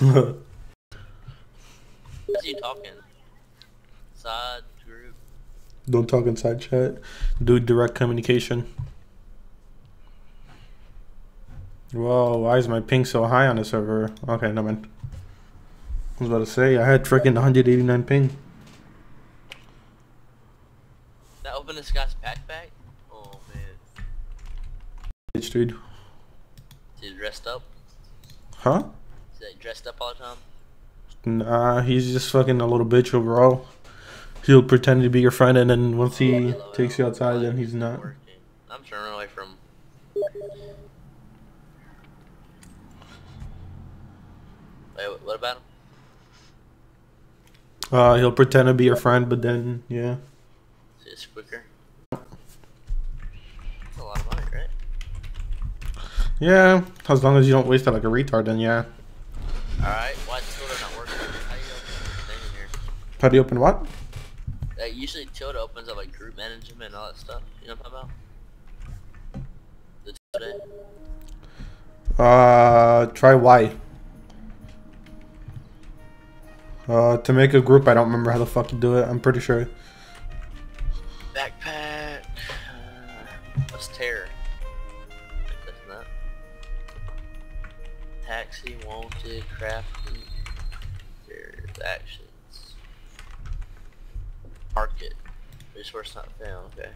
Who's he talking? Side group. Don't talk inside chat. Do direct communication. Whoa, why is my ping so high on the server? Okay, no man. I was about to say, I had freaking 189 ping. That open this guy's backpack? Oh man. Bitch, dude. Is he dressed up? Huh? Is he dressed up all the time? Nah, he's just fucking a little bitch overall. He'll pretend to be your friend, and then once he takes you outside, then he's not. I'm turning away from. Wait, what about him? Uh, he'll pretend to be your friend, but then, yeah. He a? That's a lot of money, right? Yeah, as long as you don't waste it like a retard, then yeah. Alright, why is tilde not working? How you open thing in here? How do you open what? Like, usually tilde opens up like group management and all that stuff. You know what I'm talking about? The tilde? Uh, try Y. Uh, to make a group, I don't remember how the fuck you do it. I'm pretty sure. Backpack. Uh, what's terror? I think that's not. Taxi, wanted, crafting. There's actions. Market. Resource not found. Okay.